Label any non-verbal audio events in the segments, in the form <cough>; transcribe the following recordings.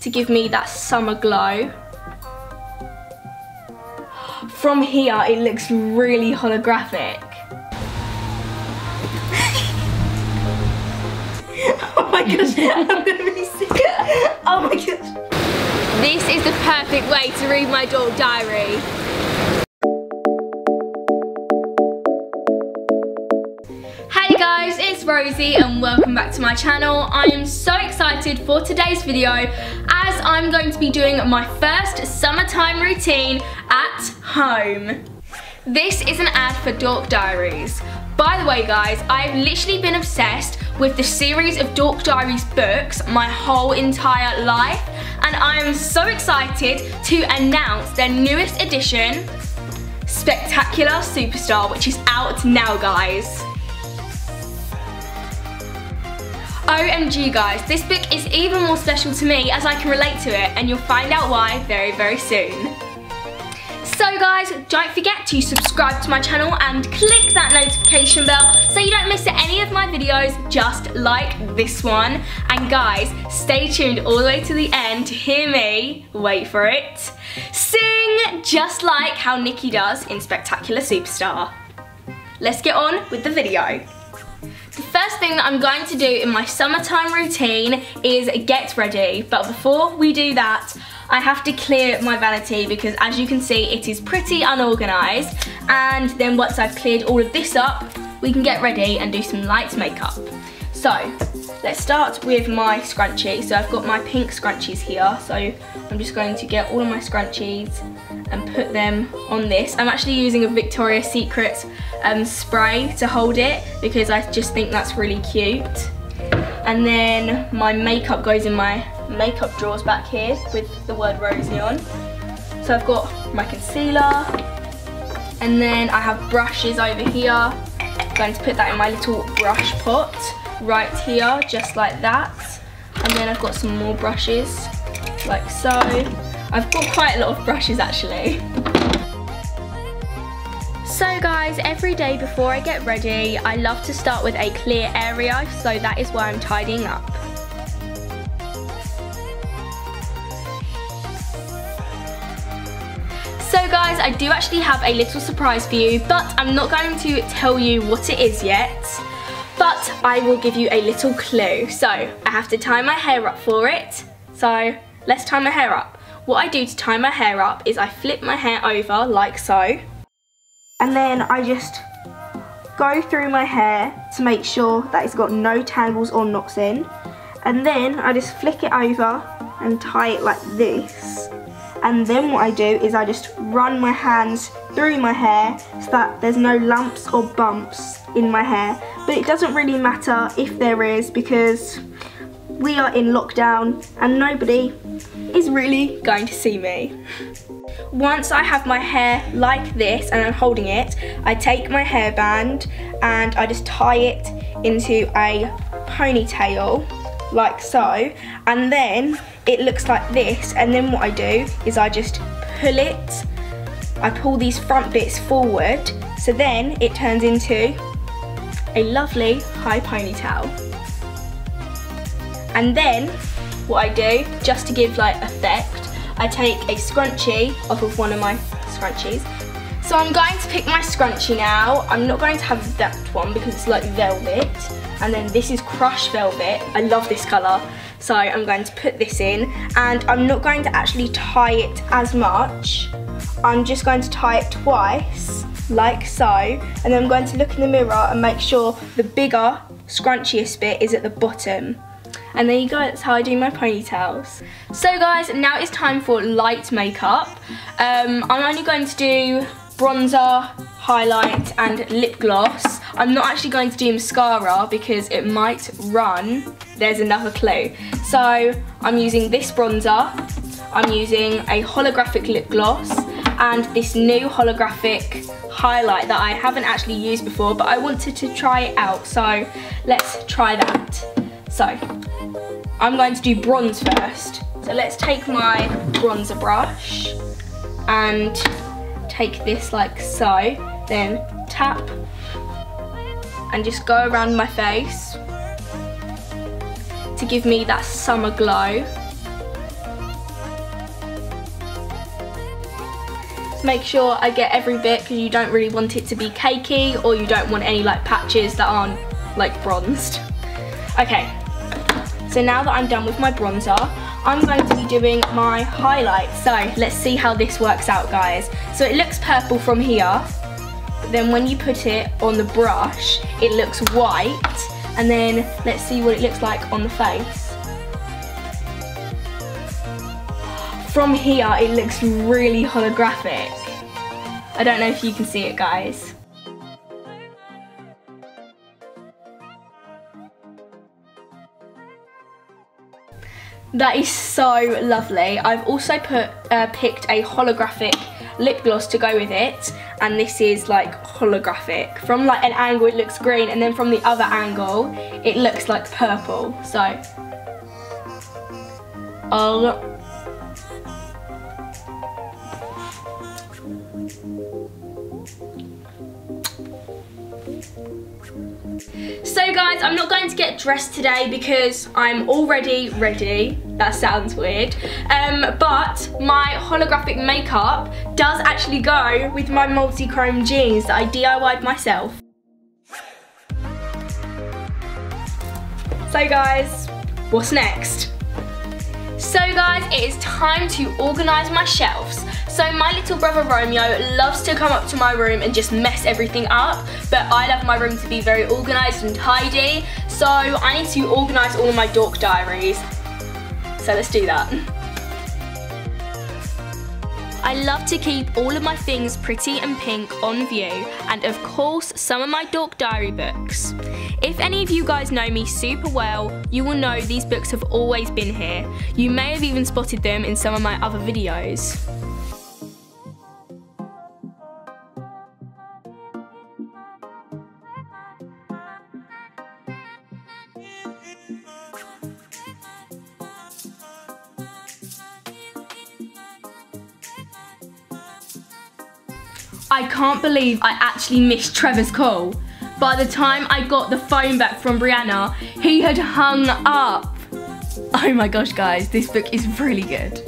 to give me that summer glow. From here, it looks really holographic. <laughs> oh my gosh, I'm gonna be sick. Oh my gosh. This is the perfect way to read my Dork Diary. Hey guys, it's Rosie and welcome back to my channel. I am so excited for today's video I'm going to be doing my first summertime routine at home. This is an ad for Dork Diaries. By the way guys, I've literally been obsessed with the series of Dork Diaries books my whole entire life and I am so excited to announce their newest edition, Spectacular Superstar, which is out now guys. OMG guys, this book is even more special to me as I can relate to it and you'll find out why very very soon. So guys, don't forget to subscribe to my channel and click that notification bell so you don't miss any of my videos just like this one. And guys, stay tuned all the way to the end to hear me, wait for it, sing just like how Nikki does in Spectacular Superstar. Let's get on with the video. The first thing that I'm going to do in my summertime routine is get ready. But before we do that, I have to clear my vanity because as you can see, it is pretty unorganized. And then once I've cleared all of this up, we can get ready and do some light makeup. So, let's start with my scrunchie. So I've got my pink scrunchies here. So I'm just going to get all of my scrunchies and put them on this. I'm actually using a Victoria's Secret um, spray to hold it because I just think that's really cute. And then my makeup goes in my makeup drawers back here with the word Rosie on. So I've got my concealer and then I have brushes over here. I'm going to put that in my little brush pot right here, just like that. And then I've got some more brushes, like so. I've got quite a lot of brushes actually. So guys, every day before I get ready, I love to start with a clear area, so that is why I'm tidying up. So guys, I do actually have a little surprise for you, but I'm not going to tell you what it is yet, but I will give you a little clue. So, I have to tie my hair up for it, so let's tie my hair up. What I do to tie my hair up is I flip my hair over like so, and then I just go through my hair to make sure that it's got no tangles or knots in. And then I just flick it over and tie it like this. And then what I do is I just run my hands through my hair so that there's no lumps or bumps in my hair. But it doesn't really matter if there is because we are in lockdown and nobody is really going to see me. Once I have my hair like this and I'm holding it, I take my hairband and I just tie it into a ponytail like so. And then it looks like this. And then what I do is I just pull it. I pull these front bits forward. So then it turns into a lovely high ponytail. And then what I do just to give like effect I take a scrunchie off of one of my scrunchies. So I'm going to pick my scrunchie now. I'm not going to have that one because it's like velvet. And then this is crushed velvet. I love this colour. So I'm going to put this in and I'm not going to actually tie it as much. I'm just going to tie it twice, like so. And then I'm going to look in the mirror and make sure the bigger, scrunchiest bit is at the bottom. And there you go, that's how I do my ponytails. So guys, now it's time for light makeup. Um, I'm only going to do bronzer, highlight and lip gloss. I'm not actually going to do mascara because it might run. There's another clue. So I'm using this bronzer, I'm using a holographic lip gloss and this new holographic highlight that I haven't actually used before but I wanted to try it out so let's try that. So I'm going to do bronze first. So let's take my bronzer brush and take this like so, then tap and just go around my face to give me that summer glow. Make sure I get every bit because you don't really want it to be cakey or you don't want any like patches that aren't like bronzed. Okay, so now that I'm done with my bronzer, I'm going to be doing my highlight. So let's see how this works out guys. So it looks purple from here, but then when you put it on the brush, it looks white. And then let's see what it looks like on the face. From here, it looks really holographic. I don't know if you can see it, guys. That is so lovely. I've also put uh, picked a holographic lip gloss to go with it and this is like holographic. From like an angle it looks green and then from the other angle it looks like purple. So, oh I'm not going to get dressed today because I'm already ready. That sounds weird. Um, but my holographic makeup does actually go with my multi-chrome jeans that I DIY'd myself. So guys, what's next? So guys, it is time to organise my shelves. So my little brother Romeo loves to come up to my room and just mess everything up, but I love my room to be very organised and tidy, so I need to organise all of my dork diaries. So let's do that. I love to keep all of my things pretty and pink on view and of course some of my dork diary books. If any of you guys know me super well, you will know these books have always been here. You may have even spotted them in some of my other videos. I can't believe I actually missed Trevor's call. By the time I got the phone back from Brianna, he had hung up. Oh my gosh, guys, this book is really good.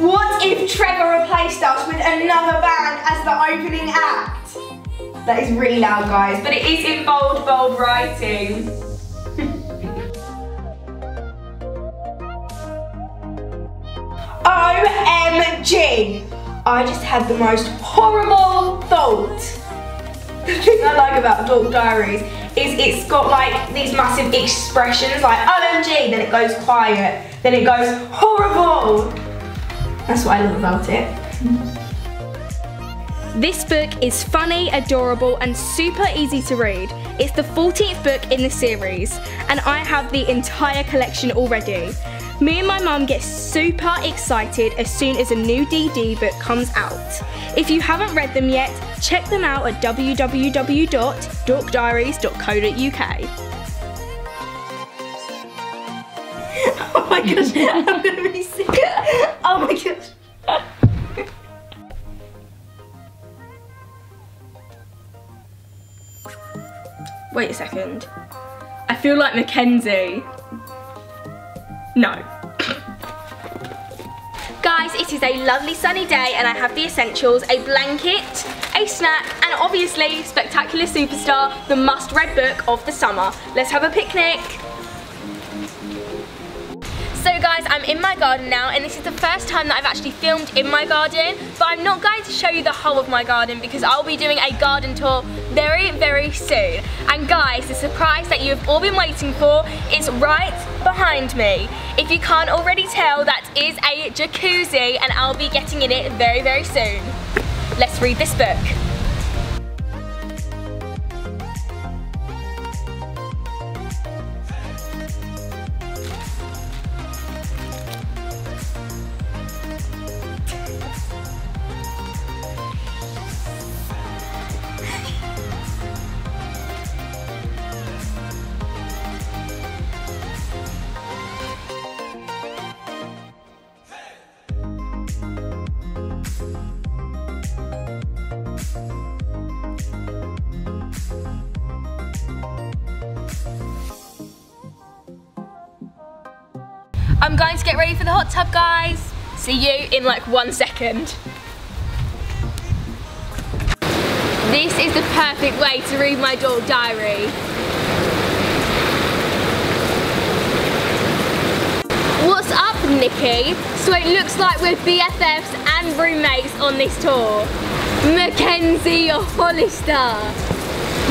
What if Trevor replaced us with another band as the opening act? That is really loud, guys, but it is in bold, bold writing. <laughs> OMG! I just had the most horrible thought. The thing I like about Dork Diaries is it's got like these massive expressions like OMG, then it goes quiet, then it goes horrible. That's what I love about it. This book is funny, adorable, and super easy to read. It's the 14th book in the series, and I have the entire collection already. Me and my mum get super excited as soon as a new DD book comes out. If you haven't read them yet, check them out at www.dorkdiaries.co.uk. <laughs> Oh my gosh, I'm gonna be sick. Oh my gosh. Wait a second. I feel like Mackenzie. No. Guys, it is a lovely sunny day and I have the essentials, a blanket, a snack, and obviously Spectacular Superstar, the must-read book of the summer. Let's have a picnic. So guys, I'm in my garden now and this is the first time that I've actually filmed in my garden, but I'm not going to show you the whole of my garden because I'll be doing a garden tour very, very soon. And guys, the surprise that you have all been waiting for is right behind me. If you can't already tell, that is a jacuzzi and I'll be getting in it very, very soon. Let's read this book. I'm going to get ready for the hot tub, guys. See you in like one second. This is the perfect way to read my Dork Diary. What's up, Nikki? So it looks like we're BFFs and roommates on this tour. Mackenzie, or Hollister.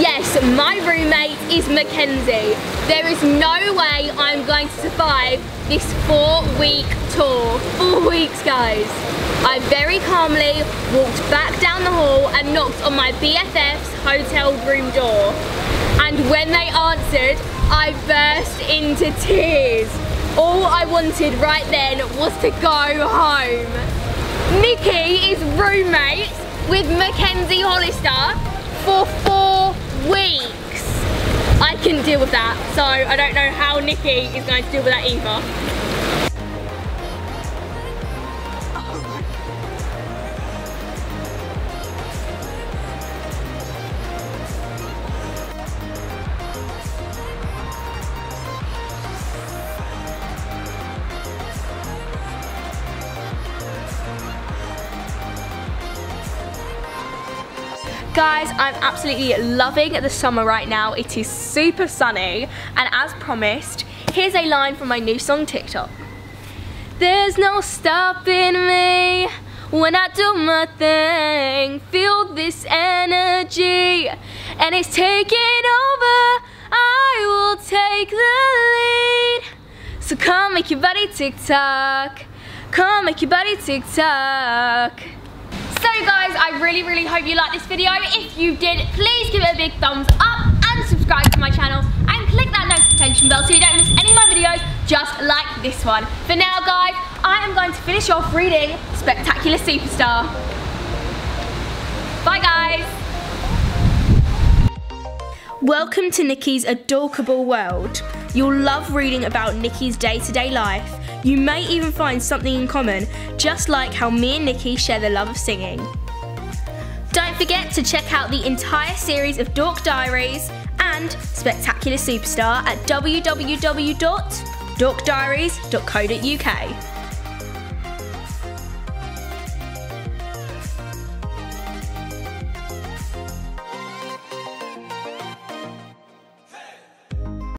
Yes, my roommate is Mackenzie. There is no way I'm going to survive this four week tour. Four weeks, guys. I very calmly walked back down the hall and knocked on my BFF's hotel room door. And when they answered, I burst into tears. All I wanted right then was to go home. Nikki is roommates with Mackenzie Hollister for four weeks. I couldn't deal with that, so I don't know how Nikki is going to deal with that either. Guys, I'm absolutely loving the summer right now. It is super sunny. And as promised, here's a line from my new song TikTok. There's no stopping me when I do my thing. Feel this energy and it's taking over. I will take the lead. So come make your body tick tock. Come make your body tick tock. So guys, I really, really hope you liked this video. If you did, please give it a big thumbs up and subscribe to my channel and click that notification bell so you don't miss any of my videos just like this one. For now guys, I am going to finish off reading Spectacular Superstar. Bye guys. Welcome to Nikki's adorable world. You'll love reading about Nikki's day-to-day -day life you may even find something in common, just like how me and Nikki share the love of singing. Don't forget to check out the entire series of Dork Diaries and Spectacular Superstar at www.dorkdiaries.co.uk.